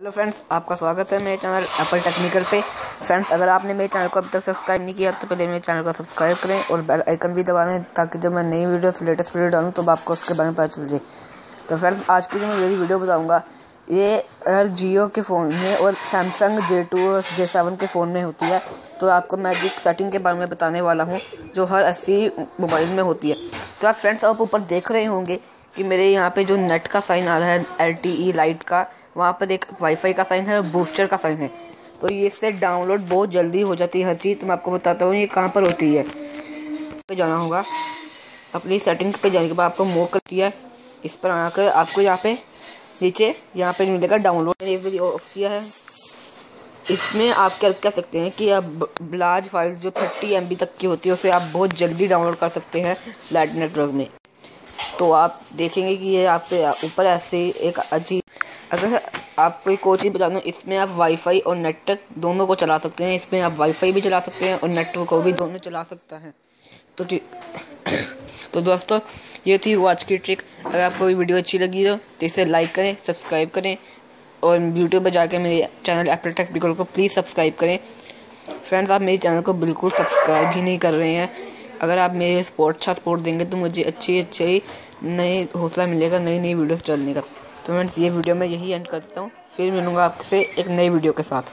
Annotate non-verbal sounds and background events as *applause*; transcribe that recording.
Hello friends, आपका स्वागत है मेरे चैनल एप्पल टेक्निकल पे। फ्रेंड्स, अगर आपने मेरे चैनल को अभी तक सब्सक्राइब नहीं किया तो पहले मेरे चैनल को सब्सक्राइब करें और बेल आइकन भी दबा दें, ताकि जब मैं नई वीडियो, लेटेस्ट वीडियो डालूँ तो आपको उसके बारे में पता चल जाए। तो फ्रेंड्स, आज की जो मैं मेरी वीडियो बताऊँगा, ये जियो के फ़ोन में और सैमसंग जे टू और जे सेवन के फ़ोन में होती है। तो आपको मैजिक सेटिंग के बारे में बताने वाला हूँ, जो हर अस्सी मोबाइल में होती है। तो आप फ्रेंड्स, आप ऊपर देख रहे होंगे कि मेरे यहाँ पे जो नेट का साइन आ रहा है ई लाइट का वहाँ पर एक वाईफाई का साइन है और बूस्टर का साइन है। तो ये इससे डाउनलोड बहुत जल्दी हो जाती है, हर चीज़ तो मैं आपको बताता हूँ, ये कहाँ पर होती है। पे जाना होगा। अपनी सेटिंग पे जाने के बाद आपको मूव कर दिया है। इस पर आकर आपको यहाँ पे नीचे, यहाँ पे मिलेगा डाउनलोड मैंने ऑफ़ किया है। इसमें आप क्या कह सकते हैं कि अब लार्ज फ़ाइल जो थर्टी एम तक की होती है, उसे आप बहुत जल्दी डाउनलोड कर सकते हैं लाइट नेटवर्क में। तो आप देखेंगे कि ये आप ऊपर ऐसे एक अजीब अगर आप कोई कोचिंग बता दूँ, इसमें आप वाईफाई और नेटवर्क दोनों को चला सकते हैं। इसमें आप वाईफाई भी चला सकते हैं और नेटवर्क को भी दोनों चला सकता है। तो *coughs* तो दोस्तों, ये थी वो आज की ट्रिक अगर आपको वीडियो अच्छी लगी हो तो इसे लाइक करें सब्सक्राइब करें और यूट्यूब पर जाकर मेरे चैनल एप्पल टेक्निकल को प्लीज़ सब्सक्राइब करें। फ्रेंड्स आप मेरे चैनल को बिल्कुल सब्सक्राइब ही नहीं कर रहे हैं। अगर आप मेरे सपोर्ट अच्छा सपोर्ट देंगे तो मुझे अच्छी अच्छी नई हौसला मिलेगा नई नई वीडियोस डालने का। तो मैं ये वीडियो में यही एंड करता हूँ। फिर मिलूँगा आपसे एक नई वीडियो के साथ।